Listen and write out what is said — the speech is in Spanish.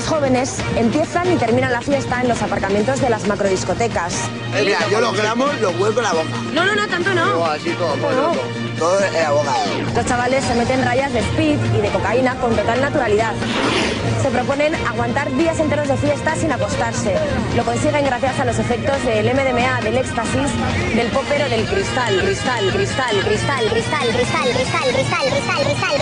jóvenes empiezan y terminan la fiesta en los aparcamientos de las macrodiscotecas. Eh, mira, yo los gramos los vuelvo en la boca. No, no, no, tanto no. No, así todo, todo, todo. Todo en la boca. Los chavales se meten rayas de speed y de cocaína con total naturalidad. Se proponen aguantar días enteros de fiesta sin acostarse. Lo consiguen gracias a los efectos del MDMA, del éxtasis, del popero, del cristal, cristal, cristal, cristal, cristal, cristal, cristal, cristal, cristal, cristal, cristal, cristal, cristal,